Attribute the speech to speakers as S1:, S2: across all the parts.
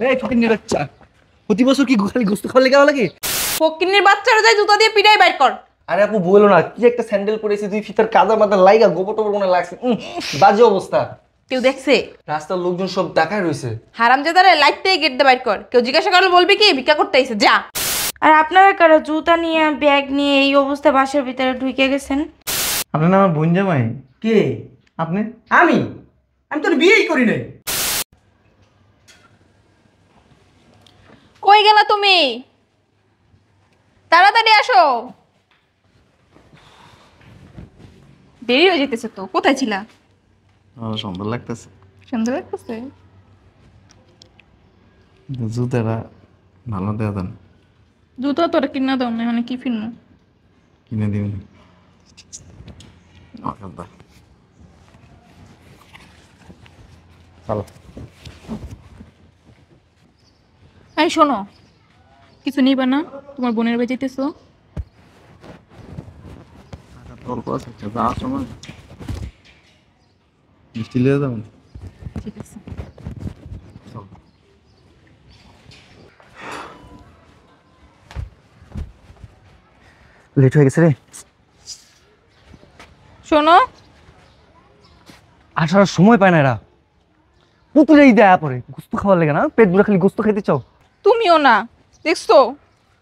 S1: এই ফকিন্নির বাচ্চা। প্রতি বছর কি খালি গোস্ত খাওয়া লেগে লাগে?
S2: ফকিন্নির বাচ্চারা যায় জুতা দিয়ে পিটাই বাইর কর।
S1: আরে আপু বলো না কি একটা স্যান্ডেল পরেছি দুই ফিতার কাদা মাথা লাইগা গোবর টোবর মনে লাগছে। উম, বাজে অবস্থা।
S2: কেউ দেখছে?
S1: রাস্তার লোকজন সব দেখায় রয়েছে।
S2: হারামজাদারে লাইট থেকে গেট দিয়ে বাইর কর। কেউ জিজ্ঞাসা করলে বলবি কি ভিক্ষা করতে আইছে যা।
S3: আর আপনারা কারও জুতা নিয়ে ব্যাগ নিয়ে এই অবস্থায় বাসার ভিতরে ঢুকে গেছেন?
S4: আপনার নাম আমার বোন জামাই?
S1: কে?
S4: আপনি?
S1: আমি? আমি তোর বিয়েই করি নাই।
S2: কই গেলা তুমি? তাড়াতাড়ি আসো। দেরি হয়ে যেতেছে তো কোথায় ছিলা?
S4: সুন্দর লাগতেছে।
S2: সুন্দর লাগতেছে?
S4: জুতাটা ভালো দেওয়া দেন।
S2: জুতো তোরা কিনা দাও না মানে কি ফিরনো
S4: কিনে দাও। চলো।
S5: এই শোনো। কিছু নিবা না তোমার বোনের বাড়ি যেতেছো
S4: অল্প আছে আচ্ছা, যাওয়ার সময় মিষ্টি লিয়ে যাবেন
S5: ঠিক আছে।
S1: লেট হয়ে গেছে রে।
S5: শোনো।
S1: আসার সময় পায় না এরা। পুতুলেই দেয়া পরে গোস্ত খাওয়ার লাগে না? পেট ভরে খালি গোস্ত খাইতে চাও?
S5: তুমিও না। দেখছ?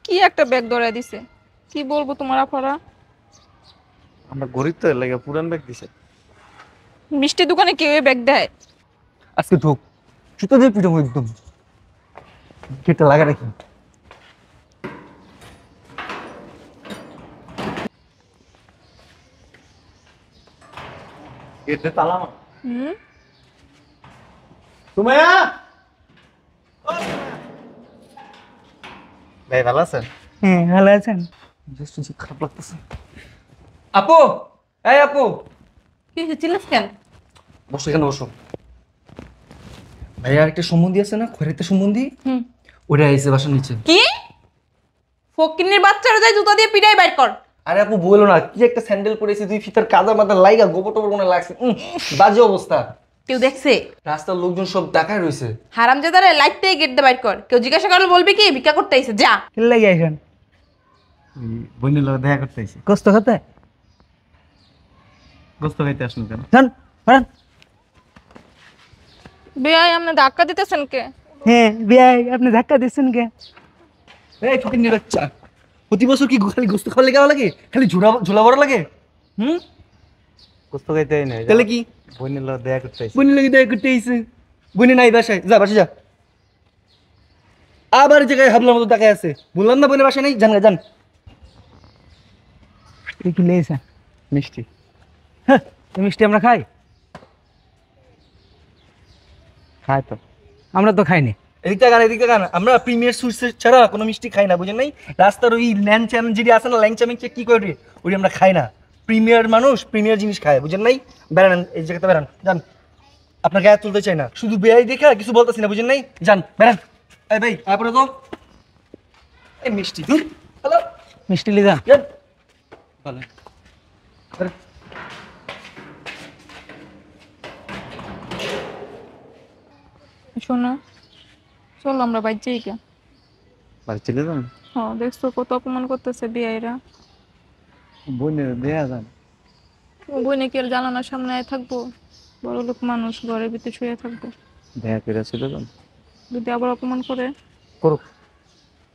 S5: কি একটা ব্যাগ ধরে দিছে। কি বলব তোমার আফারা?
S4: আমরা গরিব তো লাগে পুরান ব্যাগ দিছে।
S5: মিষ্টি দোকানে কেউ ব্যাগ দেয়?
S1: আজকে ঢোক জুতো দিয়ে পিটাবো একদম। গেটটা লাগা রাখি।
S4: গেটে তালা
S5: হুম?
S4: সুমাইয়া! ভাই ভালো আছেন?
S1: হ্যাঁ ভালো আছেন। খারাপ লাগতেছে। আপু! এই আপু!
S2: কি হয়েছে চিল্লাস কেন?
S1: বসো এখানে বসো। সম্বন্ধী আছে না? খরিতে সম্বন্ধী?
S2: হুম।
S1: ওটা এসে বাসার নিচে।
S2: কি? ফকিন্নির বাচ্চারা যায় জুতা দিয়ে পিটাই বাইর কর।
S1: আরে আপু বলো না কি একটা স্যান্ডেল পরেছি দুই ফিতার কাদা মাথা লাইগা গোবর টোবর মনে লাগছে। উম, বাজে অবস্থা।
S2: কেউ দেখছে?
S1: রাস্তার লোকজন সব দেখায় রয়েছে
S2: হারামজাদারে লাইট থেকে গেট দিয়ে বাইর কর। কেউ জিজ্ঞাসা করলে বলবি কি? ভিক্ষা করতে আইছে যা।
S1: কি লাগে এখন
S4: বোনের লোক দেখা করতে আইছি।
S1: কষ্ট খাতে?
S4: গোস্ত খাইতে আসুন কেন?
S1: জান হারান
S5: বেয়াই আপনি ধাক্কা দিতেছেন কে?
S1: হ্যাঁ বিয়াই আপনি ধাক্কা দিচ্ছেন কে? এই ফকিন্নির বাচ্চা। প্রতি বছর কি খালি গোস্ত খাওয়া লেগে লাগে? খালি ঝোলা ঝোলা বড় লাগে? হুম?
S4: গোস্ত খাইতে আই নাই
S1: তাহলে কি?
S4: বোনের লোক দেখা করতে আইছি।
S1: বুনি লাগে দেয় করতে আইছে। বুনি নাই বাসায়। যা বাসায় যা। আবার জায়গায় হাবলার মতো তাকায় আছে। বললাম না বাসায় নাই? জান জান কি
S4: মিষ্টি।
S1: হ্যাঁ মিষ্টি আমরা খাই?
S4: খাই তো।
S1: আমরা তো খাইনি। এদিকটা গান এদিকটা গান। আমরা প্রিমিয়ার সুইটস ছাড়া কোনো মিষ্টি খাই না বুঝেন নাই? রাস্তার ওই ল্যাংচাম যেটি আসে না ল্যাংচা ম্যাংচা কি করে? ওই আমরা খাই না। প্রিমিয়ার মানুষ প্রিমিয়ার জিনিস খায় বুঝেন নাই? বেড়ান এই জায়গাতে বেড়ান যান। আপনার গায়ে তুলতে চাই না শুধু বেয়াই দেখা কিছু বলতেছি না বুঝেন নাই? যান বেড়ান। এই ভাই তারপরে তো। এই মিষ্টি দূর হ্যালো? মিষ্টি লিদা যান। ভালো
S5: শোনো চলো আমরা বাইর যাই কে
S4: বাড়ি চলে যান?
S5: হ্যাঁ দেখছ কত অপমান করতেছে বিয়াইরা।
S4: বোনের দেয়া যান
S5: বই নাকি জানানোর সামনে আয় থাকব? বড় লোক মানুষ ঘরের ভিতরে শুয়ে থাকব।
S4: করে চলে যান।
S5: যদি আবার অপমান করে?
S4: করুক।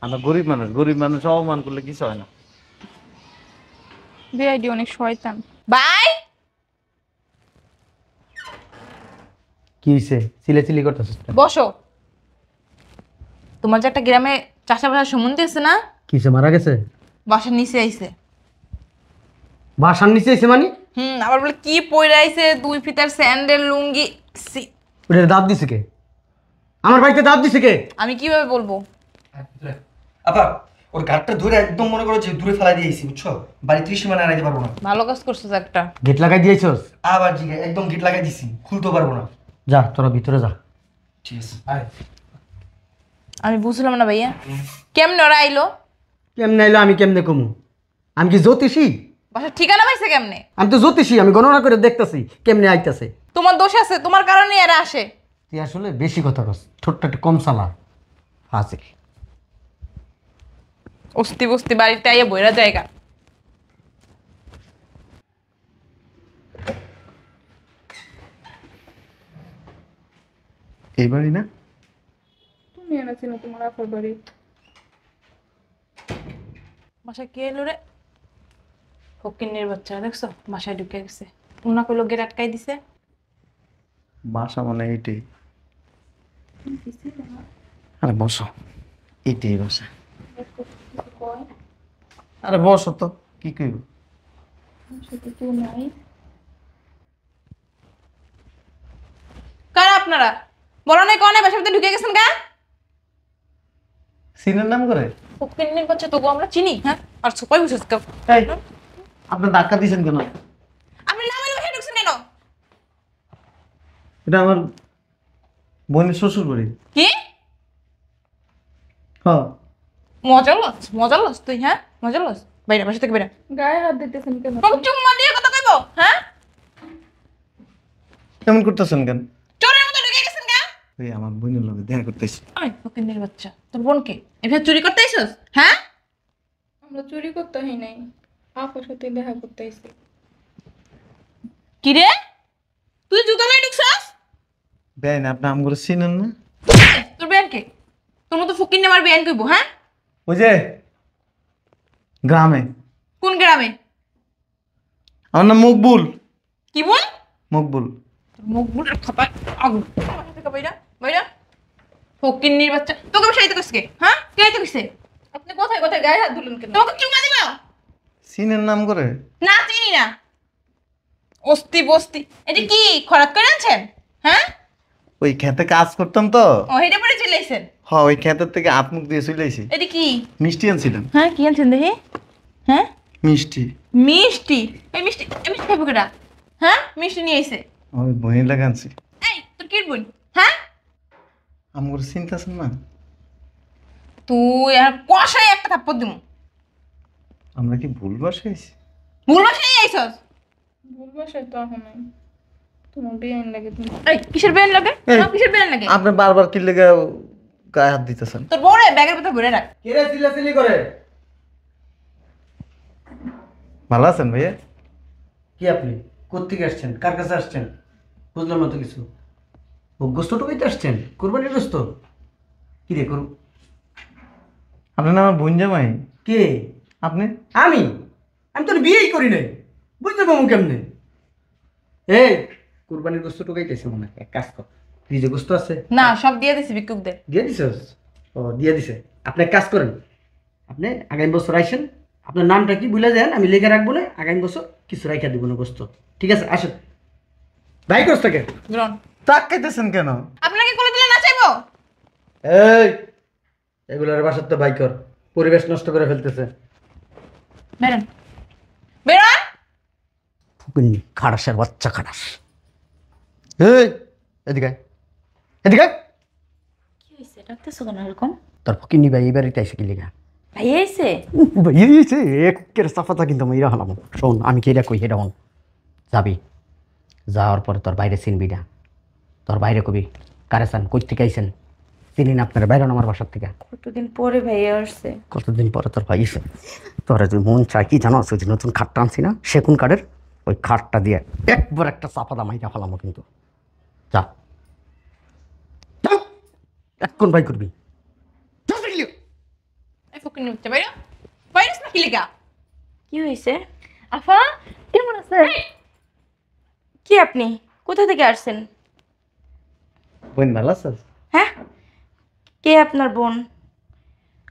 S4: আমরা গরিব মানুষ গরিব মানুষ অপমান করলে কিছু হয় না।
S5: বিআইডি অনেক শয়তান।
S2: বাই
S1: কি হয়েছে চিলাচিলি করতেছিস
S2: বসো। তোমার যে একটা গ্রামে চাষা বাসার সম্বন্ধে আছে না?
S1: কিসে মারা গেছে?
S2: বাসার নিচে আইছে।
S1: বাসার নিচে এসে মানে?
S2: হুম আবার বলে কি পইরা আইছে দুই ফিতার স্যান্ডেল লুঙ্গি? সি,
S1: ওটা দাব দিছে কে? আমার বাড়িতে দাব দিছে কে?
S2: আমি কীভাবে বলব?
S1: আপা ওর গাড়টা ধরে একদম মনে করো যে দূরে ফেলাই দিয়েছি বুঝছ? বাড়ি ত্রিশ মানে আনাইতে পারব না।
S2: ভালো কাজ করছ একটা।
S1: গেট লাগাই দিয়েছস? আবার জিগে একদম গেট লাগাই দিছি খুলতে পারব না। যা তোরা ভিতরে যা। ঠিক আছে। আয়।
S2: আমি বুঝলাম না ভাইয়া। কেমনে ওরা আইলো?
S6: কেমনে আইলো আমি কেমনে কমু? আমি কি জ্যোতিষী?
S2: বাসার ঠিকানা পাইছে কেমনে?
S6: আমি তো জ্যোতিষী আমি গণনা করে দেখতেছি কেমনে আইতাছে।
S2: তোমার দোষ আছে তোমার কারণে এরা আসে।
S6: তুই আসলে বেশি কথা কস ঠোঁটটা একটু কম চালা ফাজিল
S2: অস্তি বস্তি বাড়িতে আইয়া বইরা জায়গা।
S4: এই বাড়ি না?
S5: তুমি এনেছিল তোমার আপার বাড়ি। বাসায় কে এলো রে? ফকিন্নির বাচ্চা দেখছ? বাসায় ঢুকে গেছে। উনা কই লোকের আটকাই দিছে।
S4: বাসা মানে এইটাই আরে বসো। এইটাই বাসা। আরে বসো তো। কি কইব?
S2: কারা আপনারা? বলো নাই কনে বাসার ভিতরে ঢুকে গেছেন গা?
S4: সিনের নাম করে?
S2: ফকিন্নির বাচ্চা তবু আমরা চিনি হ্যাঁ? আর সুপাই বুঝেছ
S4: এই আপনি ধাক্কা দিয়েছেন কেন?
S2: আপনি নামের বাসায় ঢুকছেন কেন?
S4: এটা আমার বোনের শ্বশুর বাড়ি
S2: কি?
S4: হ্যাঁ।
S2: মজা লস মজা লস তুই হ্যাঁ? মজা লস। বাইরে বাসা থেকে বেরা
S5: গায়ে হাত দিতেছেন কেন?
S2: তোকে চুম্মা দিয়ে কথা কইব হ্যাঁ?
S4: কেমন করতেছেন কেন?
S2: চোরের মতো ঢুকে গেছেন গা
S4: ওই আমার বোনের লগে দেখা করতেছি
S2: আই ফকিন্নির বাচ্চা। তোর বোনকে? এভাবে চুরি করতে আইছস হ্যাঁ?
S5: আমরা চুরি করতে হয় নাই। আপার সাথে দেখা করতে আইছি
S2: কি রে তুই জুতা লই ঢুকছস?
S4: বেআইন আপনি আম চিনেন না?
S2: তোর বেয়ানকে তোর মতো ফকিন্নি আমার বেয়ান কইব হ্যাঁ?
S4: ওই যে গ্রামে।
S2: কোন গ্রামে?
S4: আমার নাম মকবুল।
S2: কি বল?
S4: মকবুল।
S2: তোর মুখ বুল খাপা আগুন। বাইরা বাইরা। ফকিন্নির বাচ্চা তোকে বসাইতে কইছে হ্যাঁ? কে আইতে কইছে?
S5: আপনি কোথায় কোথায়? গায়ে হাত দিলেন কেন?
S2: তোমাকে চুমা দিবা?
S4: সিনের নাম করে?
S2: না চিনি না। অস্তি বস্তি। এটা কি খরাত করে আনছেন? হ্যাঁ?
S4: ওই খেতে কাজ করতাম তো।
S2: ও হেঁটে পড়ে চলে আইছেন?
S4: হ ওই খেতের থেকে হাত মুখ দিয়ে চলে আইছি।
S2: এটা কি?
S4: মিষ্টি আনছিলাম
S2: হ্যাঁ কি আনছেন দেখি? হ্যাঁ?
S4: মিষ্টি।
S2: মিষ্টি? এই মিষ্টি এই মিষ্টি খাইবো কেটা হ্যাঁ মিষ্টি নিয়ে আইছে।
S4: ওই বই লাগে আনছি।
S2: এই তোর কি বোন হ্যাঁ?
S4: আম করে চিনতেছেন না?
S2: তুই আর কষাই একটা থাপ্পড় দিমু।
S4: আমরা কি ভুল বাসাইছি?
S2: ভুল বাসায় আইছস?
S5: ভুল বাসায় তো এখন নাই। তোমার আইন লাগে তুমি।
S2: এই কিসের বেন লাগে? কিসের বেন লাগে?
S4: আপনি বারবার কি লেগে গায়ে হাত দিতেছেন?
S2: তোর বড় ব্যাগের ভিতর ভরে রাখ।
S1: কে কেরে চিল্লাচিল্লি করে?
S4: ভালো আছেন ভাইয়া?
S6: কি আপনি? কোথেকে আসছেন? কার কাছে আসছেন? বুঝলাম না তো কিছু। ও গোস্ত টুকাইতে আসছেন? কোরবানির গোস্ত কি রে করব
S4: আপনার নাম আমার বোন জামাই?
S6: কে?
S4: আপনি?
S6: আমি? আমি তোর বিয়েই করি নাই। বুঝতে পাবো কেমনে? এই কোরবানির গোস্ত টুকাইতেছে মনে এক কাজ কর ফ্রিজে গোস্ত আছে।
S2: না সব দিয়ে দিছি ভিক্ষুকদের।
S6: দিয়ে দিছস? ও দিয়ে দিছে। আপনি এক কাজ করেন। আপনি আগামী বছর আইসেন আপনার নামটা কি ভুলে যান আমি লিখে রাখব না আগামী বছর কিছু রাইখা দিব না গোস্ত। ঠিক আছে আসেন। ভাই গোস্ত কে
S2: গ্রহণ।
S4: তাকাইতেছেন কেন?
S2: আপনাকে কোলে দিলে না চাইব?
S6: এই এগুলোর বাসার তো ভাই কর পরিবেশ নষ্ট করে ফেলতেছে।
S2: বেরোন বেরোন
S6: ফুকুন্নি খাড়াসের বাচ্চা খাড়াস এই এদিকে। এদিকে।
S3: কি হয়েছে ডাকতেছো কেন এরকম?
S6: তোর ফকিন্নি ভাই এই বাড়িতে আইসে কি লিখা
S3: ভাই এসে
S6: ভাই একের সাফাতা কিন্তু আমি ইরা হলাম। শোন আমি কি এটা কই? এটা হন যাবি। যাওয়ার পরে তোর বাইরে চিনবি না। তোর বাইরে কবি। কারে চান কই থেকে আইসেন চিনি না আপনার বাইরে আমার বাসার থেকে?
S3: কতদিন পরে ভাইয়া আসছে?
S6: কতদিন পরে তোর ভাই এসে? তোর যে মন চায় কি জানো ওই যে নতুন খাটটা আনছি না? সেগুন কাঠের? ওই খাটটা দিয়ে একবার একটা চাপা দামাইটা ফেলামো কিন্তু। যা। এক্ষণ ভাই করবি।
S2: কি
S3: হয়েছে
S2: আফা কেমন আছে
S3: কি আপনি? কোথা থেকে আসছেন?
S4: বোন ভালো আছিস?
S3: হ্যাঁ? কে আপনার বোন?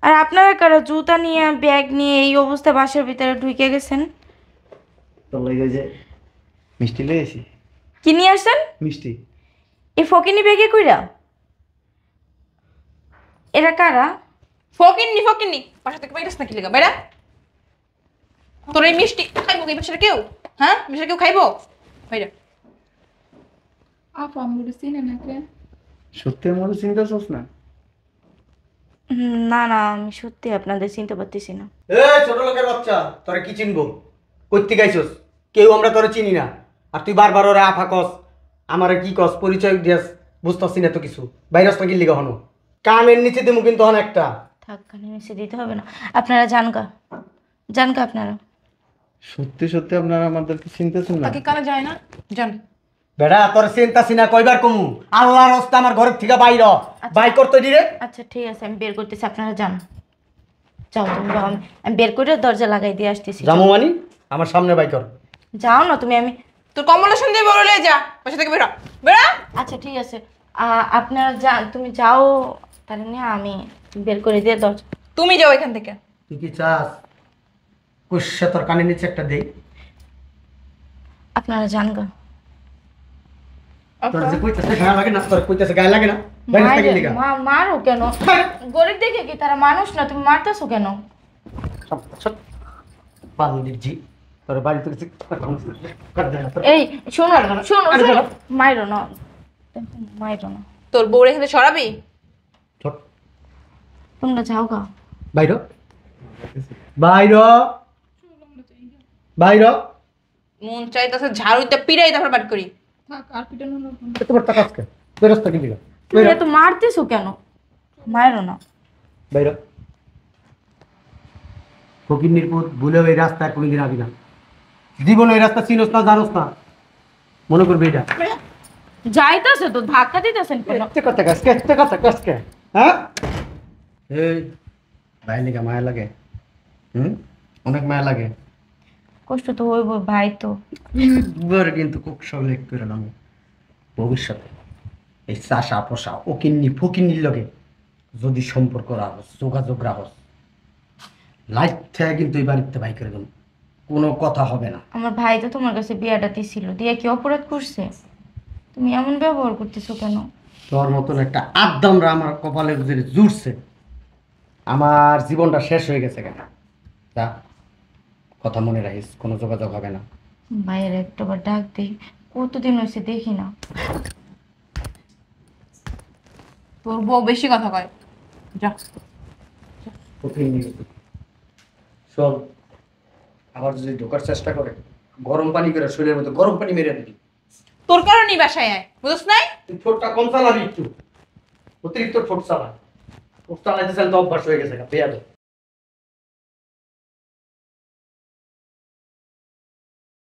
S3: আর আপনারা কারা জুতা নিয়ে ব্যাগ নিয়ে এই অবস্থা বাসার ভিতরে ঢুকে গেছেন?
S4: মিষ্টি লেগেছি
S3: কি নিয়ে আসছেন?
S4: মিষ্টি।
S3: এই ফকিনি ব্যাগে কইরা? এরা কারা?
S2: ফকিন্নি ফকিন্নি। বাসা থেকে বাইরেস না কি লেগা? বাইরা। তোর এই মিষ্টি খাইবো কি? বাসার কেউ? হ্যাঁ? বাসার কেউ খাইবো? বাইরা।
S5: আপা আমরা চিনে না কে
S4: সত্যি আমার চিন্তা না?
S3: না না আমি সত্যি আপনাদের চিনতে পারতেছি না।
S6: এই ছোট লোকের বাচ্চা তোরা কি চিনবো? কইতে গাইছস? কেউ আমরা তোরা চিনি না। আর তুই বারবার ওরা আফা কস আমার কি কস পরিচয় দিয়াস বুঝতেছি না তো কিছু। ভাইরাস নাকি লিগা হনো? কানের নিচে দেবো কিন্তু অনেকটা
S3: থাক কানে মিশে দিতে হবে না। আপনারা জান গা। জান গা আপনারা।
S4: সত্যি সত্যি আপনারা আমাদেরকে চিনতেছেন না?
S2: তাকে কানে যায় না? জান
S6: বেড়া তোর চিন্তা সিনা কইবার কমু। আল্লাহর রাস্তা আমার ঘরের থেকে বাইর বাই করতে দিরে
S3: আচ্ছা ঠিক আছে আমি বের করতেছি আপনারা যান। যাও তুমি যাও আমি আমি বের করে দরজা লাগাই দিয়ে আসতেছি।
S6: জামু মানি আমার সামনে বাই কর।
S3: যাও না তুমি আমি
S2: তোর কমলেশন দিয়ে বড় যা বাসা থেকে বেরো বেরো
S3: আচ্ছা ঠিক আছে। আ- আপনারা যান তুমি যাও তাহলে নিয়ে আমি বের করে দিয়ে দরজা
S2: তুমি যাও এখান থেকে।
S6: তুই কি চাস? কুসা তোর কানের নিচে একটা দেই।
S3: আপনারা যান গা।
S6: তোর যে কইতেছে গায়ে লাগে না তোর কইতেছে গায়ে লাগে না বাইরে থেকে
S3: মায়ের-
S6: লিগা
S3: মা- মারো কেন? গরিব দেখে কি তারা মানুষ না তুমি মারতেছো কেন?
S6: তোর বাড়ি থেকে।
S3: এই শোনো শোনো শোনো। মাইরো না। মাইরো না।
S2: তোর বউ এখানে সরাবি?
S3: তোমরা যাও গা।
S6: বাইর। বাইর। বাইর।
S2: মন চাইতেছে ঝাড়ুইতে পিড়াই তারপর বাট করি।
S6: তোমার টাকা আজকে? বেরোস্তা কি দিগা
S3: তুমি এত মারতেছো কেন? মাইরো না।
S6: বাইর ফকির নির্পুর ভুলেও এই রাস্তায় কোনোদিন আবি না। জীবন ওই রাস্তা চিনোস না জানোস না। মনে করবি এটা।
S3: যাইতাছে তো ধাক্কা দিতেছেন কেন?
S6: কেতে কথা কাজ কেতে কথা কাজ কে হ্যাঁ? এই ভাই লিগা মায়া লাগে? হুম? অনেক মায়া লাগে।
S3: কষ্ট তো হইব ভাই তো।
S6: একবার কিন্তু খুব সবলেখ করে নাম। ভবিষ্যতে এই চাষা পোষা ও কিন্নি ফকিন্নির লগে যদি সম্পর্ক রাখস যোগাযোগ রাখস লাইফ থেকে কিন্তু এই বাড়িতে ভাই করে দেবো। কোনো কথা হবে না।
S3: আমার ভাই তো তোমার কাছে বিয়াটা দিছিল দিয়ে কি অপরাধ করছে? তুমি এমন ব্যবহার করতেছো কেন?
S6: তোর মতন একটা আদ্দামরা আমার কপালে যে জুড়ছে। আমার জীবনটা শেষ হয়ে গেছে কেন? তা কথা মনে রাখিস কোনো যোগাযোগ হবে না।
S3: ভাইয়ের একটাবার ডাক দিই কতদিন হয়েছে দেখি না।
S2: তোর বউ বেশি কথা কয়। যা।
S6: শোন আবার যদি ঢোকার চেষ্টা করে গরম পানি করে শরীরের মধ্যে গরম পানি মেরে দিবি।
S2: তোর কারণেই বাসায় আয় বুঝছ নাই?
S6: তুই ঠোঁটটা কম চালাবি একটু? অতিরিক্ত ঠোঁট চালা। ঠোঁট চালাইতে চালাতে অভ্যাস হয়ে গেছে বেয়াদ